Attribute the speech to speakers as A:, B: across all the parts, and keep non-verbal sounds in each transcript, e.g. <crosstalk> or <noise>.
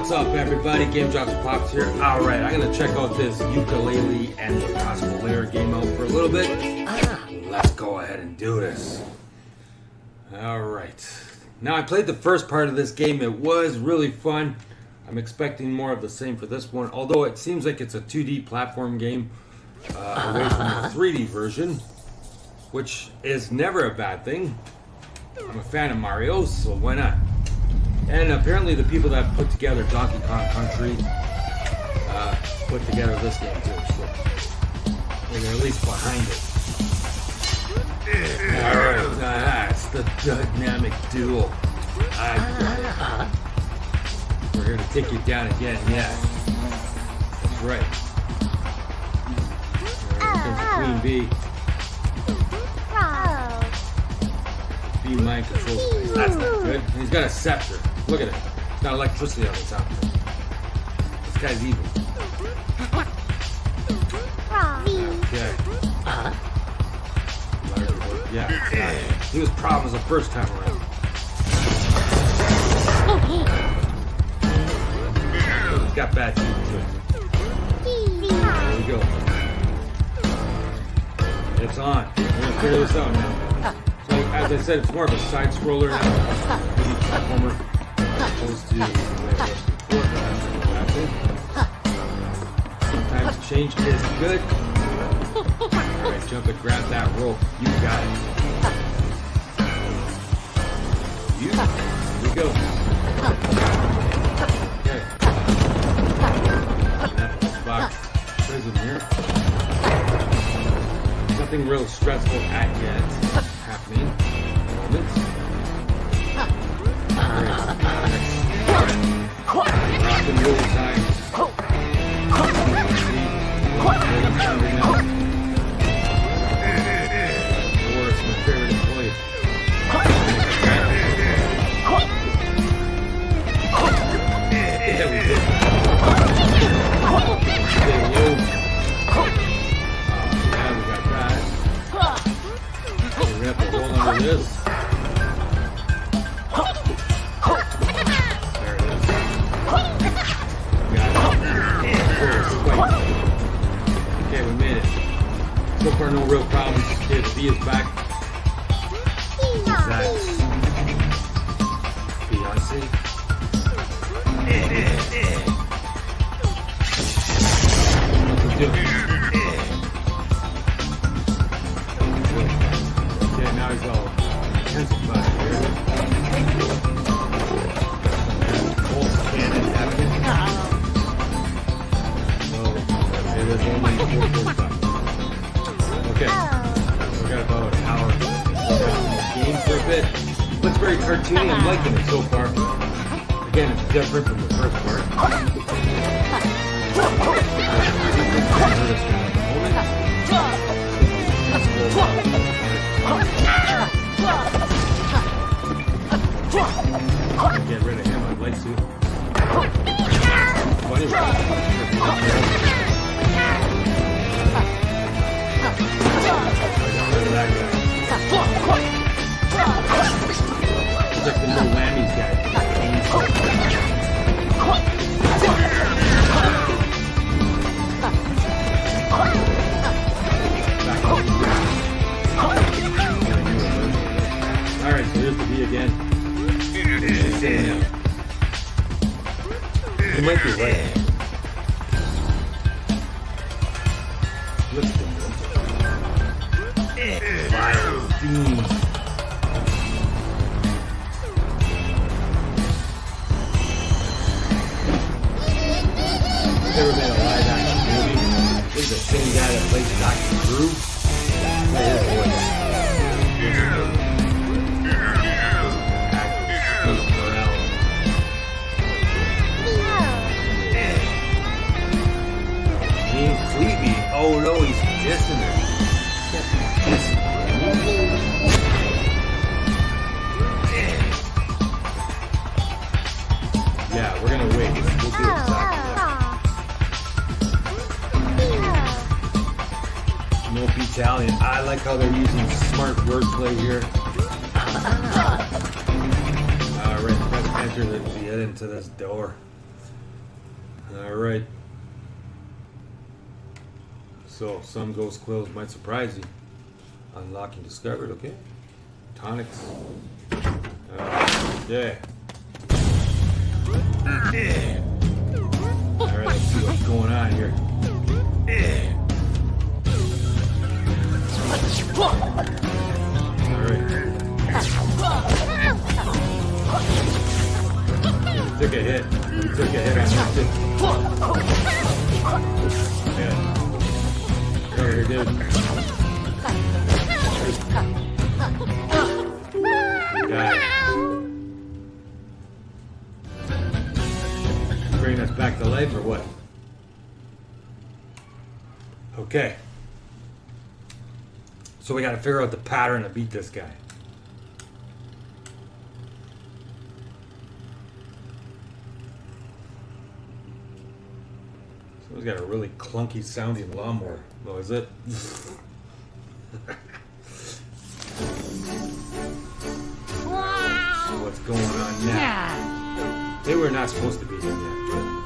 A: What's up, everybody? Game Drops Pops here. All right, I'm gonna check out this Yooka-Laylee and the Impossible Lair game out for a little bit. Let's go ahead and do this. All right. Now, I played the first part of this game. It was really fun. I'm expecting more of the same for this one, although it seems like it's a 2D platform game uh, away from the <laughs> 3D version, which is never a bad thing. I'm a fan of Mario, so why not? And apparently, the people that put together Donkey Kong Country uh, put together this game too. So they're at least behind it. All right, uh, that's the dynamic duel. I We're here to take you down again. Yeah, that's right. Here comes Queen Bee. Be mind control. That's not good. And he's got a scepter. Look at it. It's got electricity on the top. This guy's evil. Okay. Yeah. He was problems the first time around. He's got bad teeth too. There we go. It's on. We're gonna figure this out now. As I said, it's more of a side scroller now. 3D platformer opposed to the. Sometimes change is good. Alright, jump and grab that rope. You got it. You here we go. Okay. Box prison here. Nothing real stressful at yet happening. Moments. Yeah, we did. Stay. To roll under this. There it is. Got it. There. <laughs> Okay, we made it. So far, no real problems. The bee is back. Some ghost quills might surprise you. Unlocking discovered. Okay. Tonics. Uh, yeah. All right. Let's see what's going on here. All right. Took a hit. Took a hit on that. Yeah. Here, dude. Bring us back to life or what? Okay. So we gotta figure out the pattern to beat this guy. Someone's got a really clunky sounding lawnmower. Oh, is it? See what's going on now. They were not supposed to be here yet.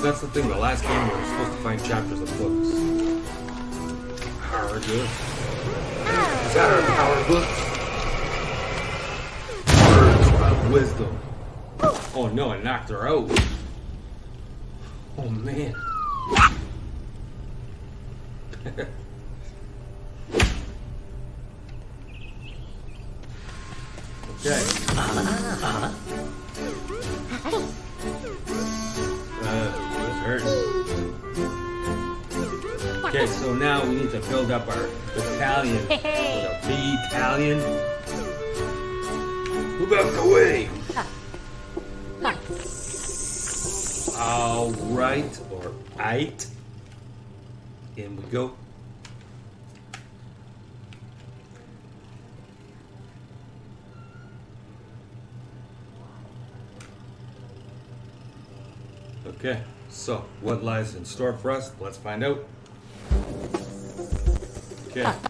A: Because that's the thing. The last game we were supposed to find chapters of books. Power good. Is that our power books? Words of wisdom. Oh no, I knocked her out. Oh man. <laughs> okay. Okay, so now we need to build up our battalion. With a battalion. Move out the way. All right, or eight. In we go. Okay, so what lies in store for us? Let's find out. Okay.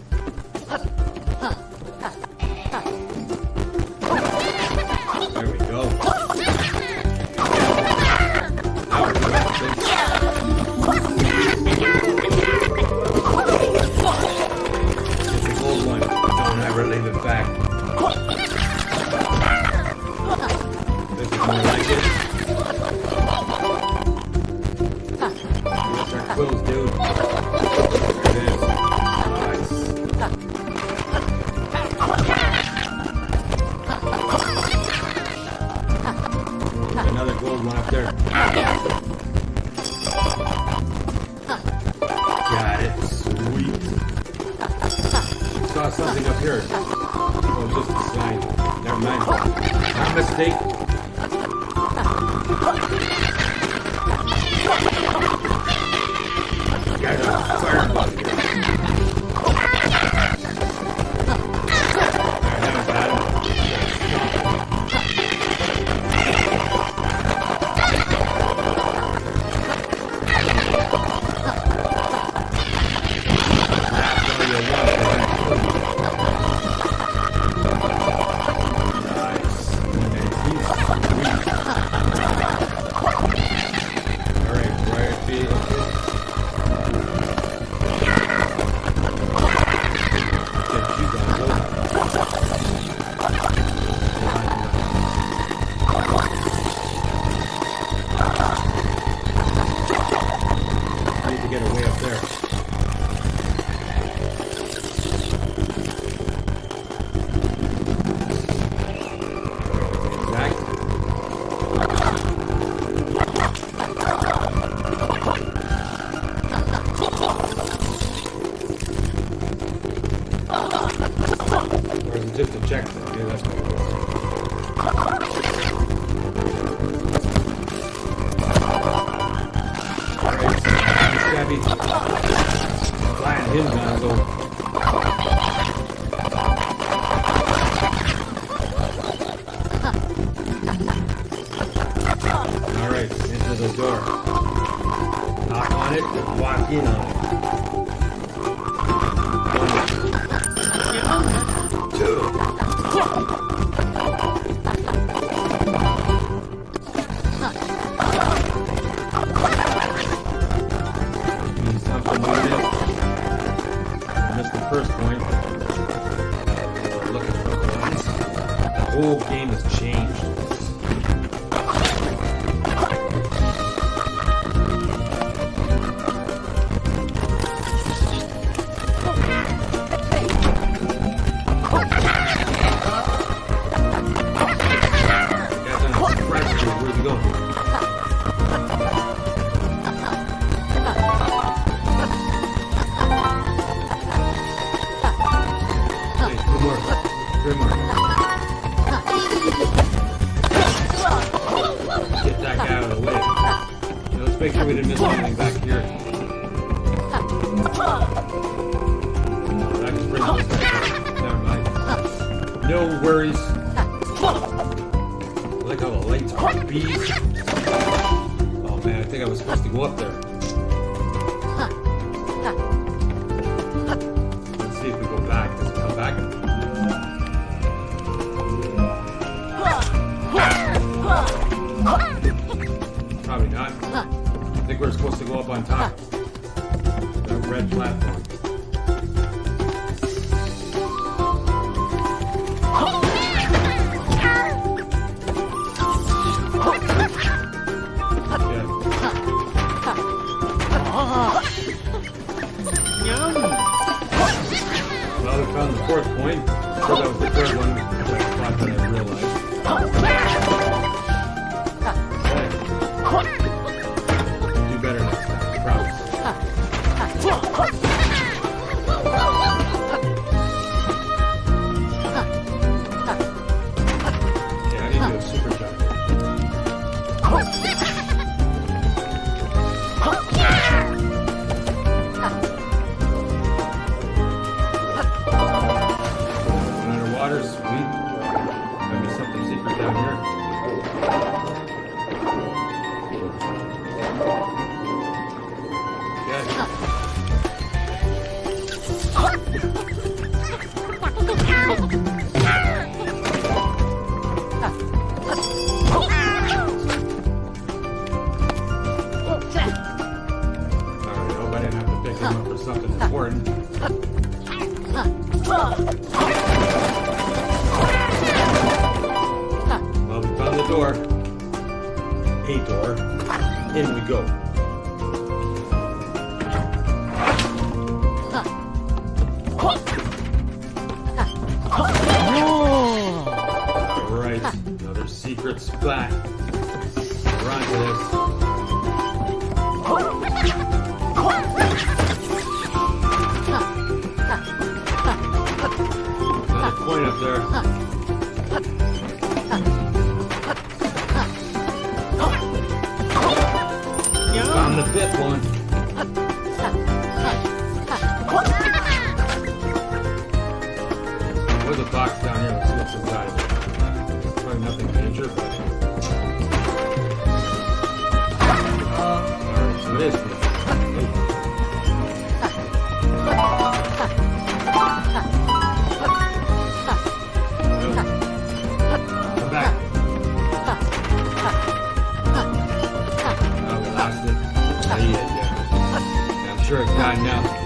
A: Whole game has changed. Yeah, I'm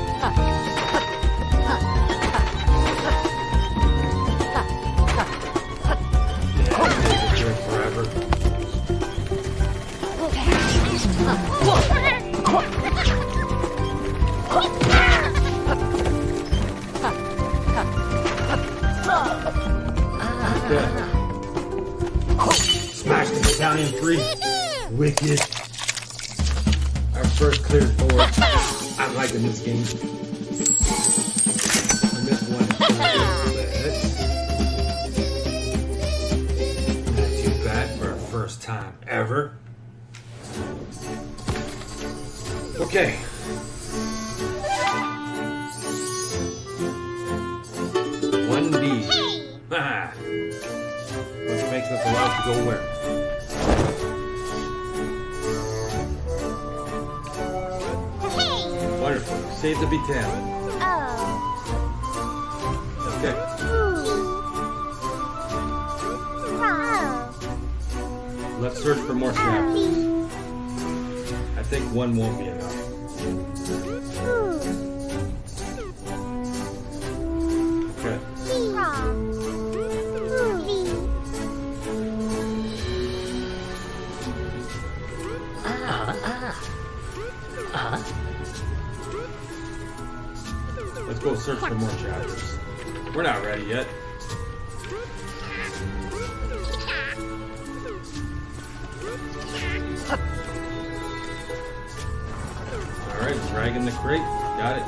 A: Dragging the crate. Got it.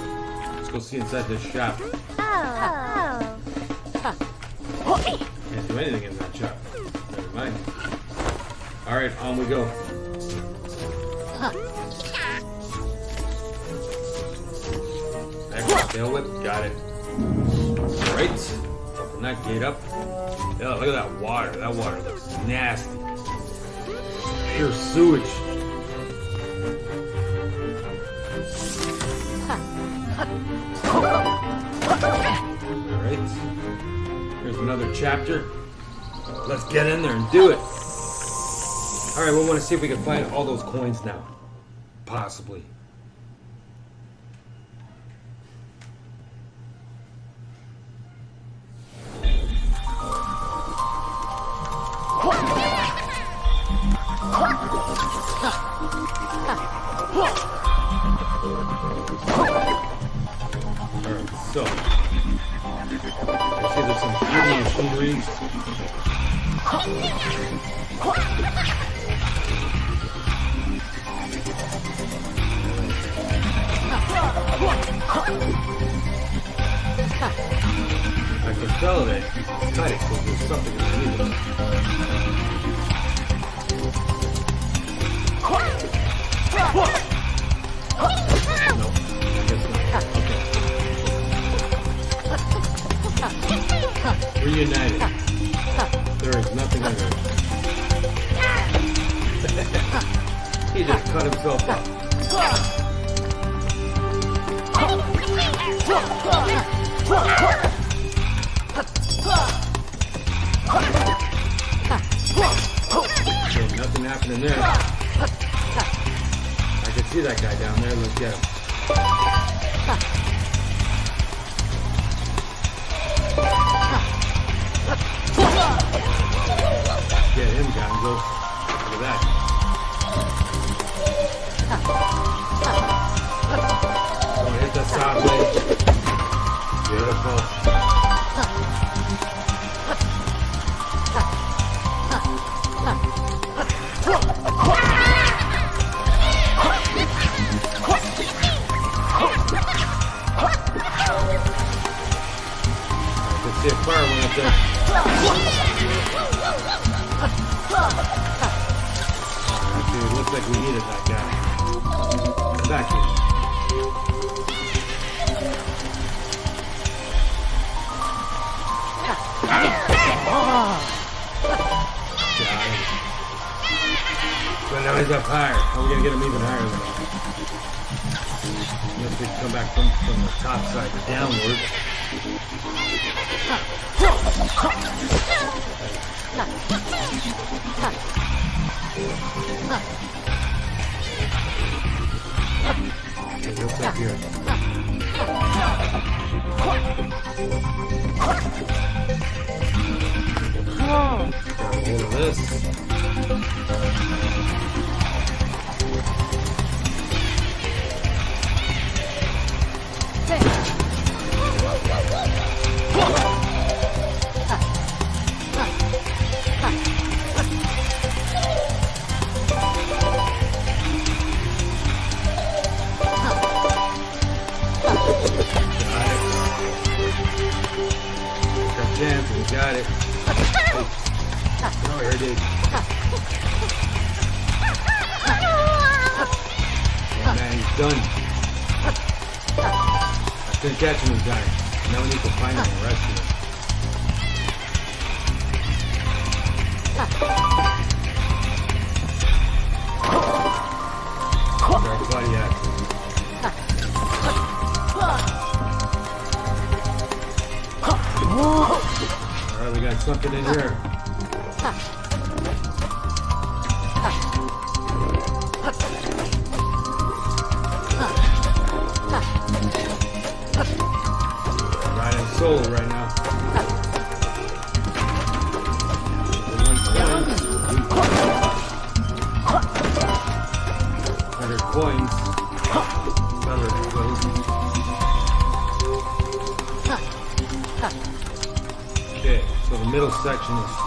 A: Let's go see inside this shop.
B: Oh.
A: Can't do anything in that shop. Never mind. Alright, on we go. Excellent tail whip. Got it. Alright. Open that gate up. Yeah, look at that water. That water looks nasty. Pure sewage. Here's another chapter. Let's get in there and do it. Alright, we want to see if we can find all those coins now. Possibly. Nothing happening there. I can see that guy down there. Let's get him. Get him, Gonzo. Look at that. I can see a fire there. Actually, it looks like we needed that guy. Back here. Him. Now he's up higher. How are we gonna get him even higher than that? Unless we come back from, from the top side downward. Okay, what's up here? Of this.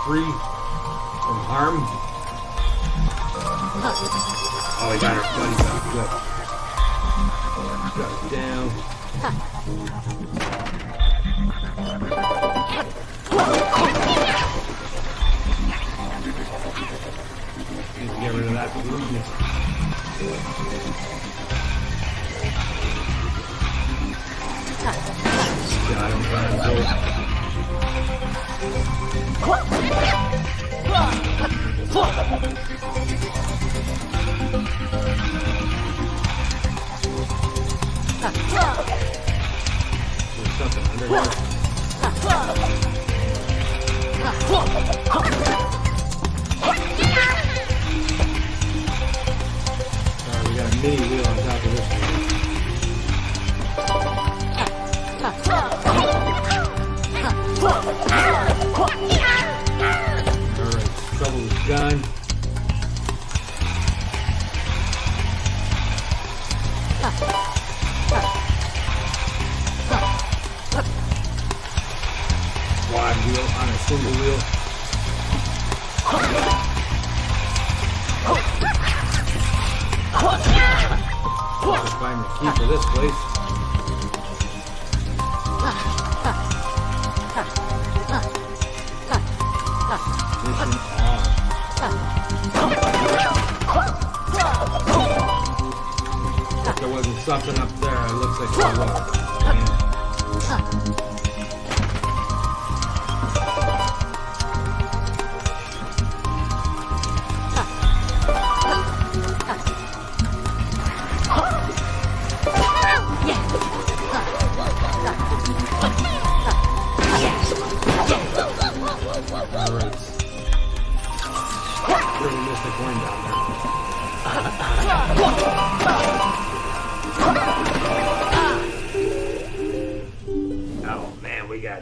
A: free from harm. Oh, he got her good. Got down. Get rid of that. Yeah, I don't find. 我叫什么来着？Alright, trouble is done. Quad wheel on a single wheel. Find the key for this place. up up there. It looks like we will.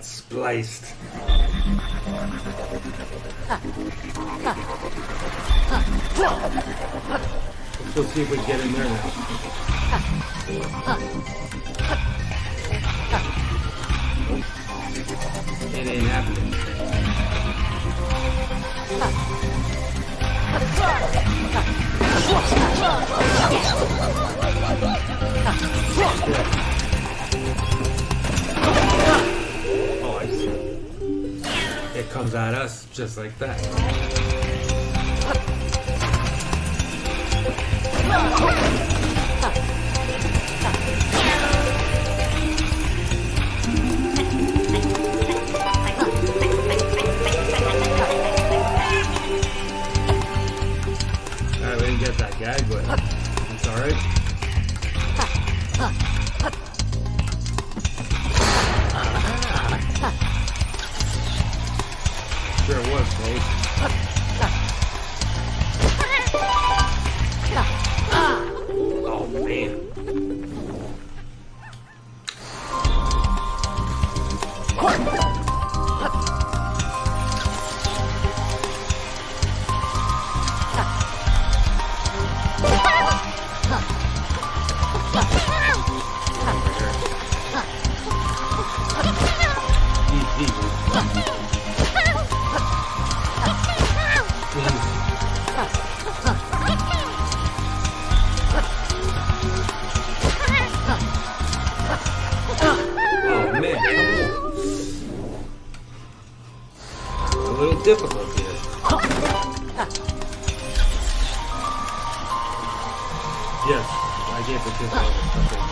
A: spliced. Let's go see if we can get in there now. It ain't happening. Yeah. it comes at us just like that. Alright, we didn't get that gag, but... little difficult here. Yes, I gave the kids all the something.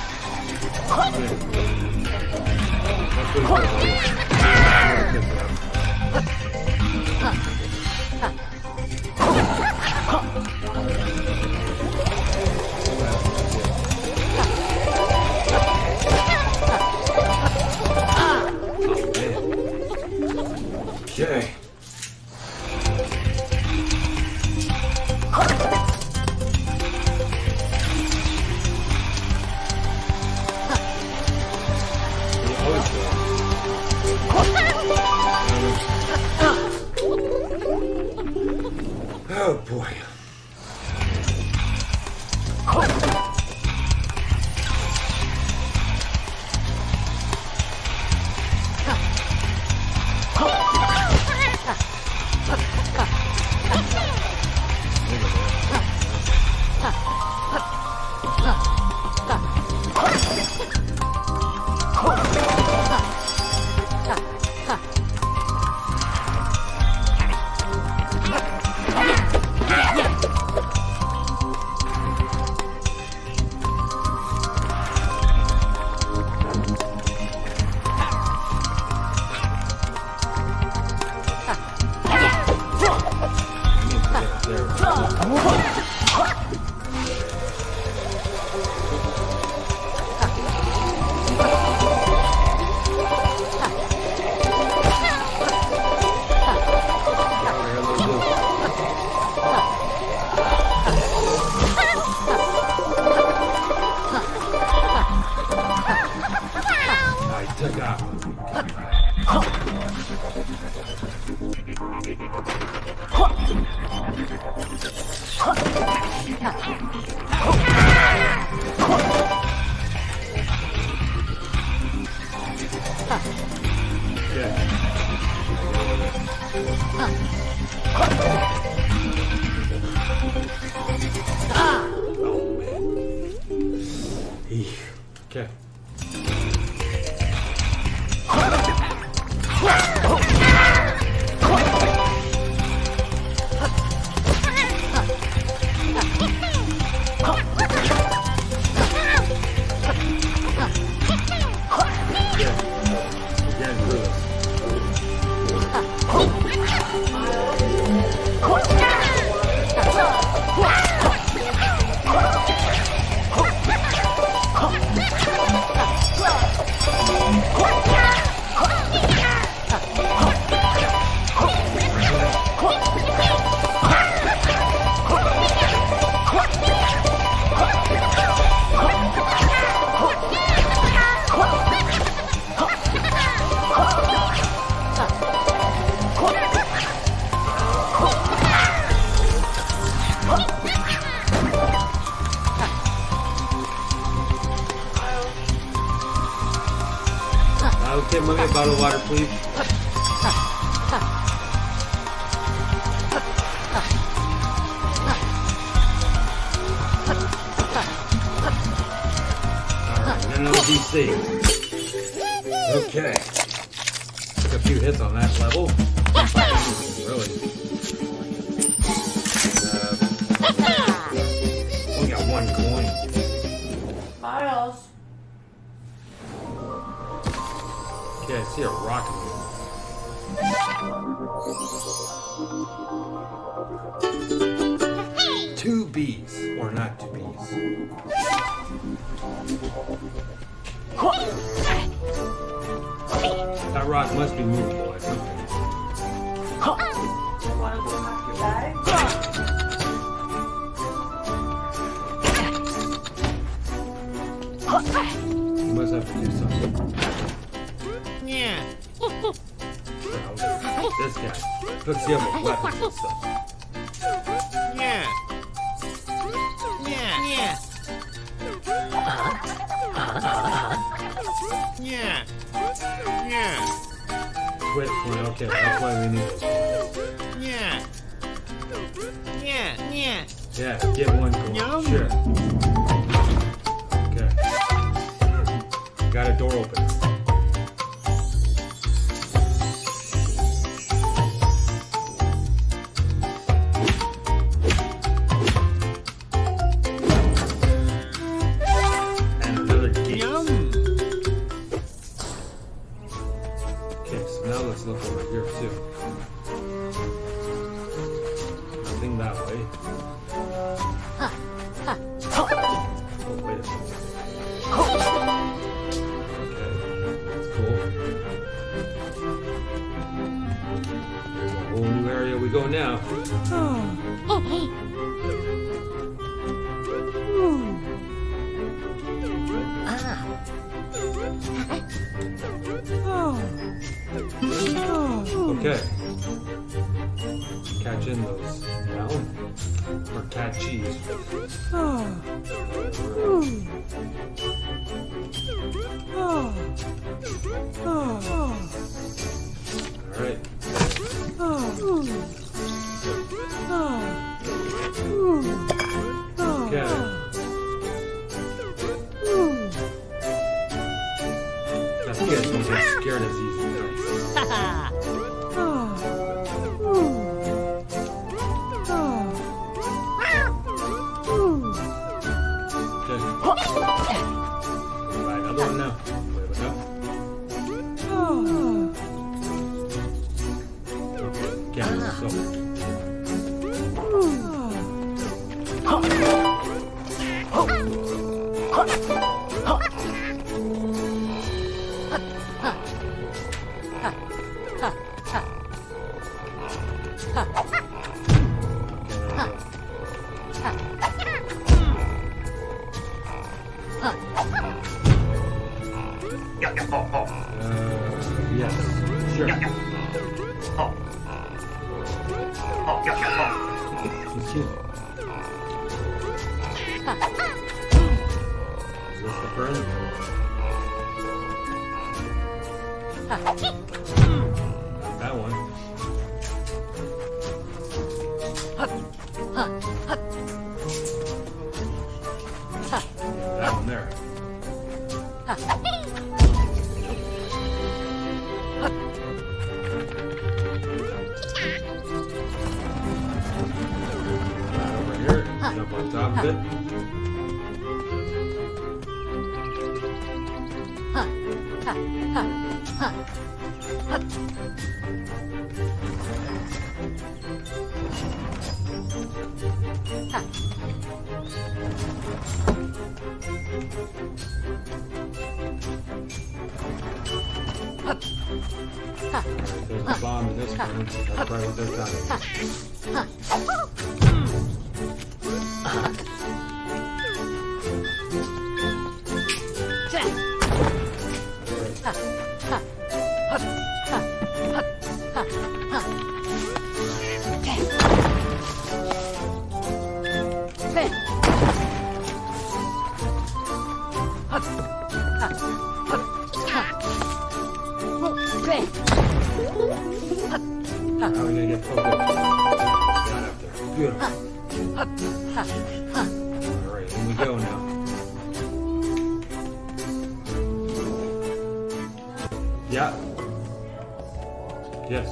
A: <laughs> Make. Ha! bottle of water, please? Alright, none of these things. 그 렇. Huh. Huh. All right, here we go now. Yeah. Yes.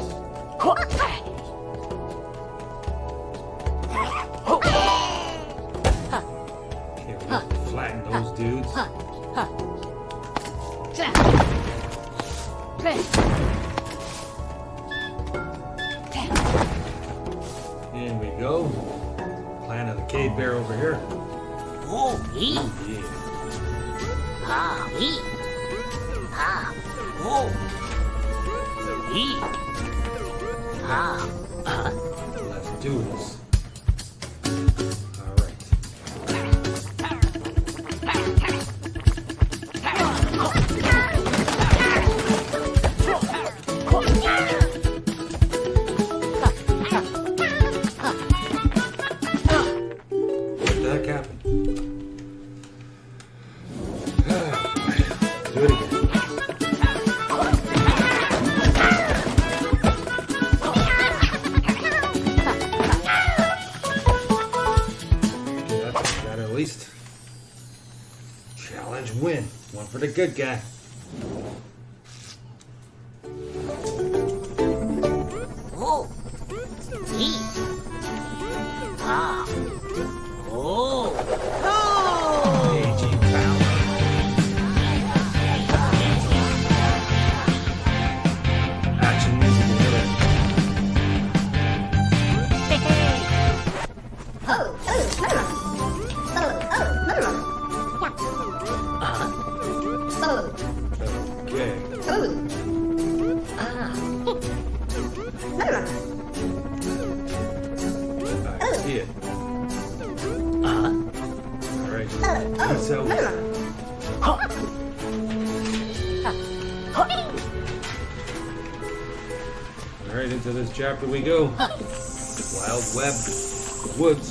A: but a good guy. chapter we go. <laughs> Wild Web Woods.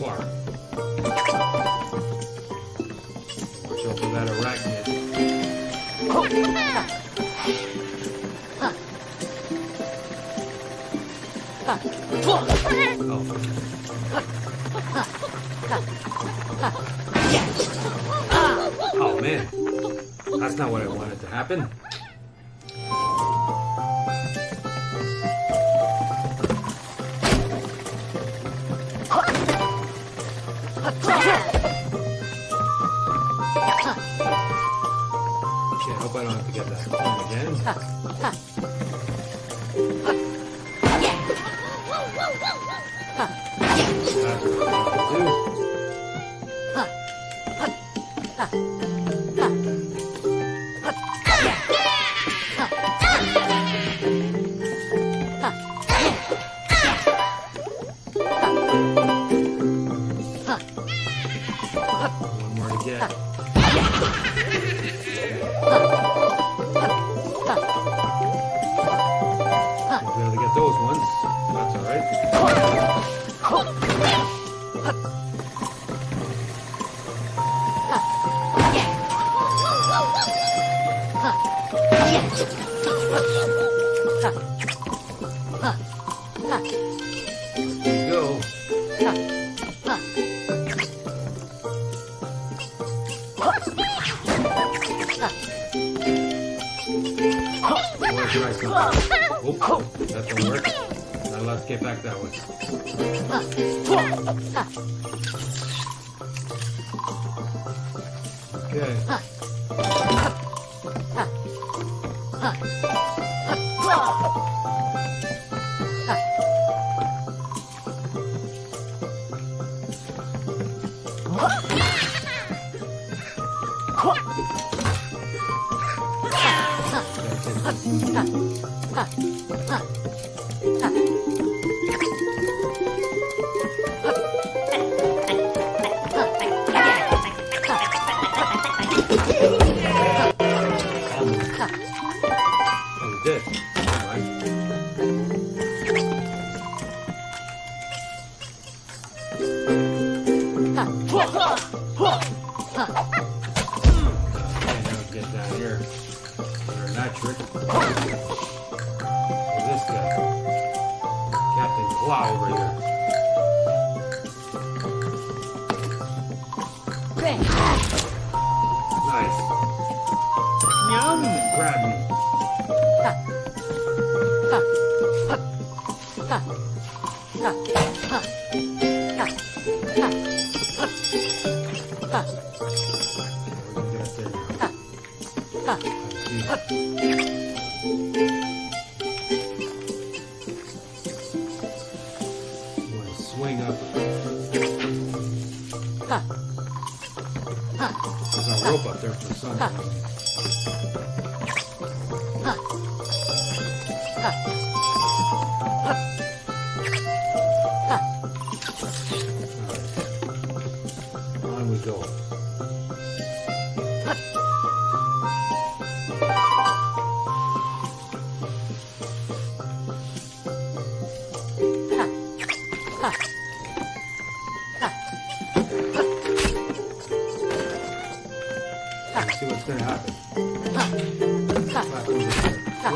A: far. Watch out for that arachnid. Oh. oh man, that's not what I wanted to happen. Podcast. 对。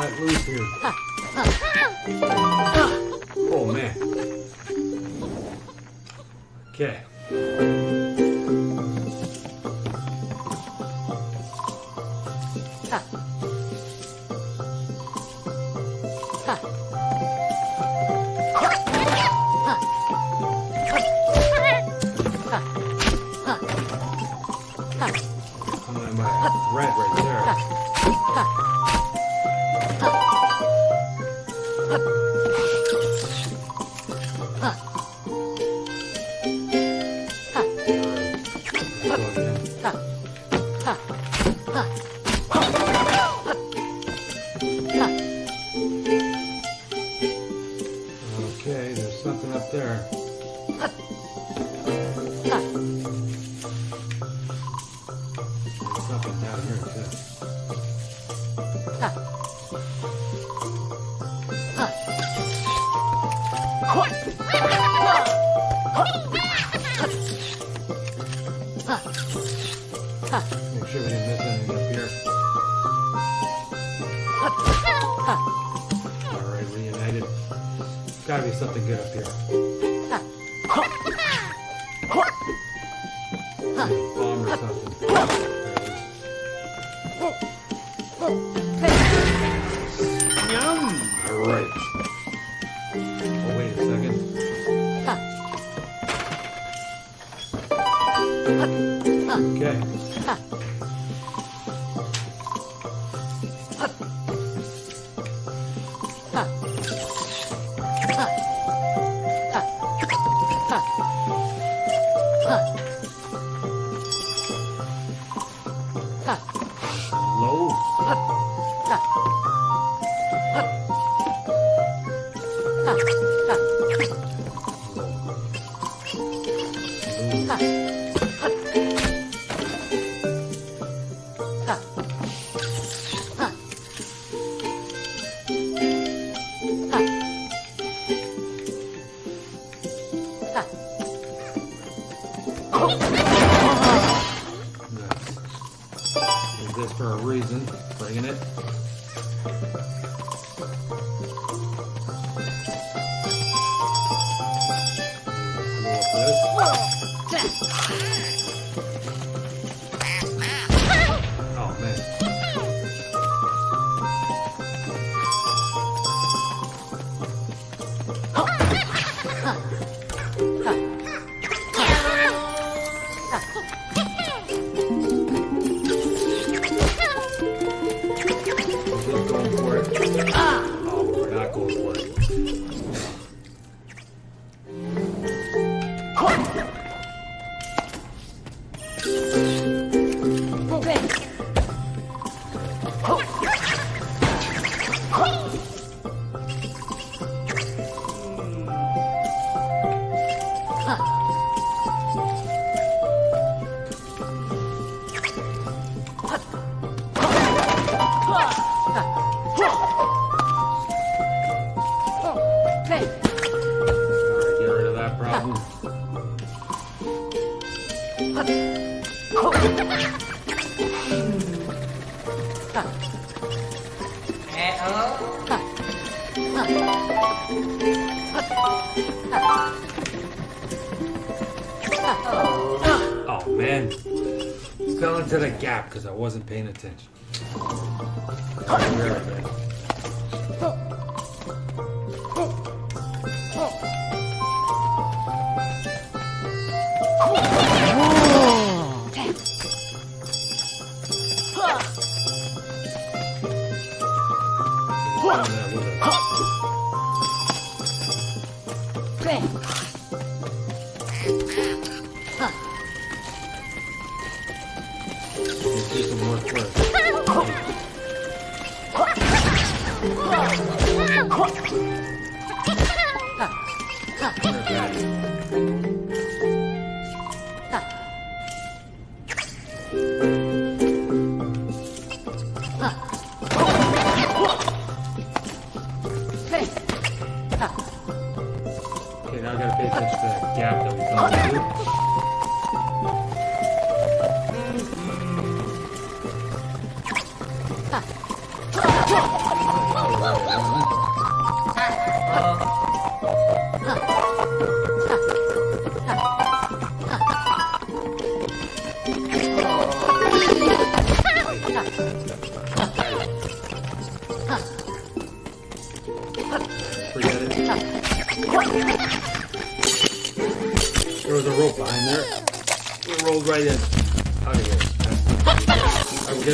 A: let loose here. there's something good up here.
C: Yum!
A: Alright. Queen!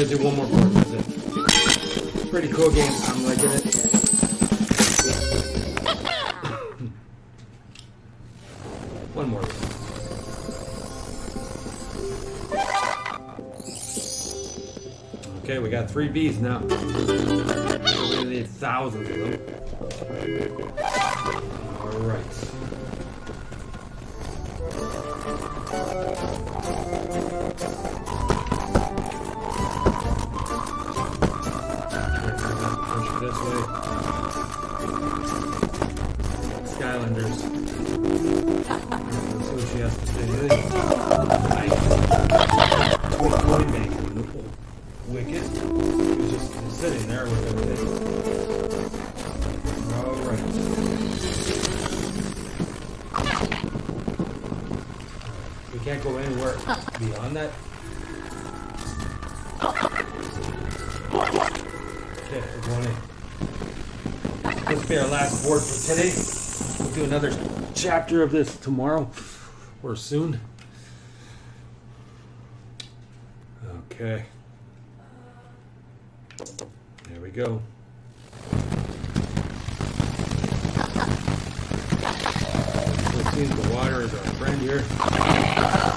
A: Gonna do one more part. That's it. Pretty cool game. I'm liking it. <laughs> One more. Okay, we got three bees now. We need thousands of them. Let's what she has to say. Nice. Wicked. Was just sitting there with everything. Alright. We can't go anywhere beyond that. Okay, we're going in. This will be our last board for today. Another chapter of this tomorrow or soon. Okay. There we go. It seems the water is our friend here.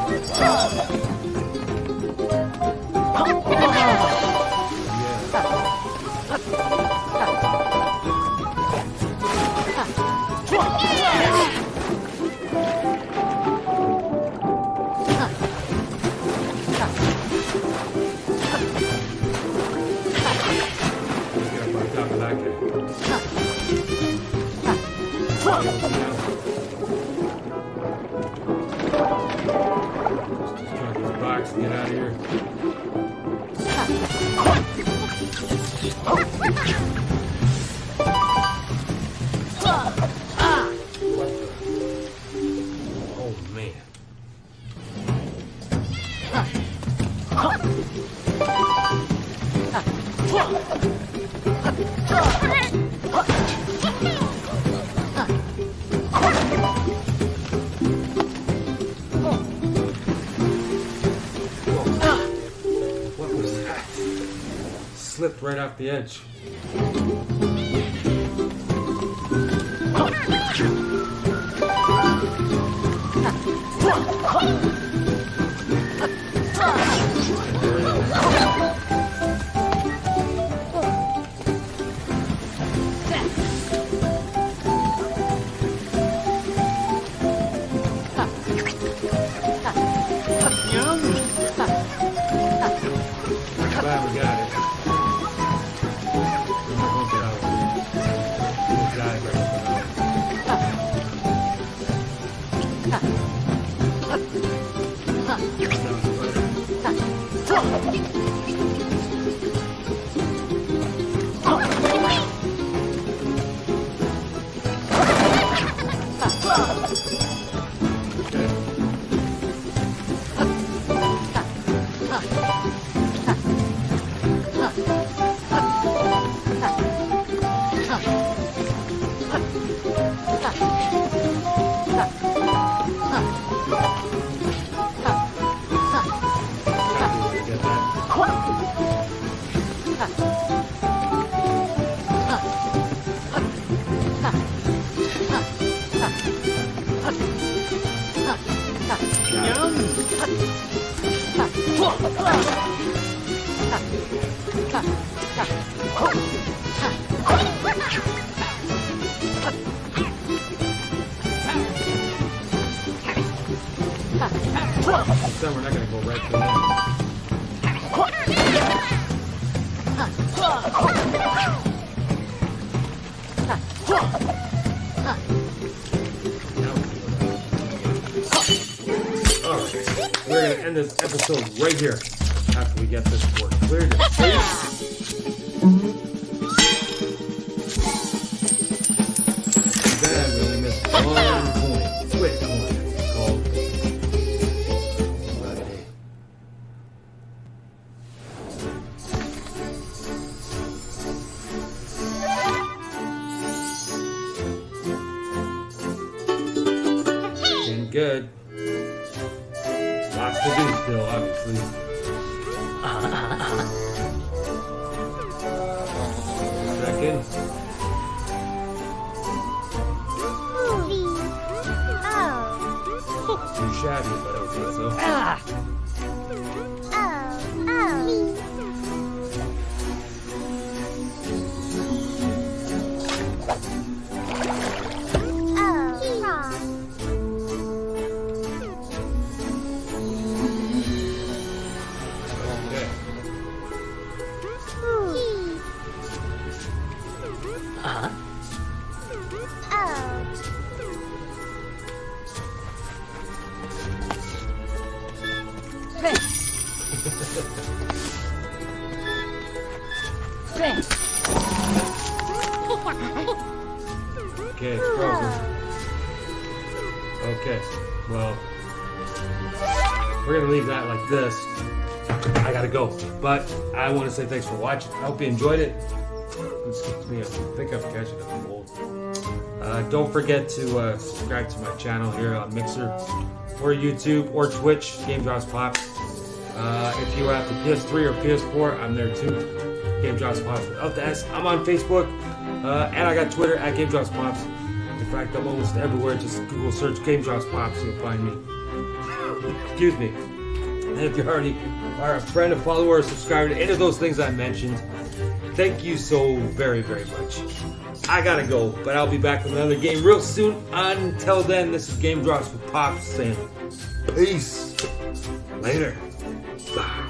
A: Oh! Let's get out of here. <laughs> the edge. Episode right here after we get this board cleared. <laughs> want to say thanks for watching. I hope you enjoyed it. Excuse me, I think I'm catching up a old. Uh, don't forget to uh, subscribe to my channel here on Mixer or YouTube or Twitch, Game Drops Pops. Uh, if you have the PS3 or PS4, I'm there too. Game Drops Pops without the S. I'm on Facebook, uh, and I got Twitter at Game Drops Pops. In fact, I'm almost everywhere. Just Google search Game Drops Pops, you'll find me. <laughs> Excuse me. And if you're already are a friend, a follower, or subscriber to any of those things I mentioned, thank you so very, very much. I gotta go, but I'll be back with another game real soon. Until then, this is Game Drops with Pops saying peace. Later. Bye.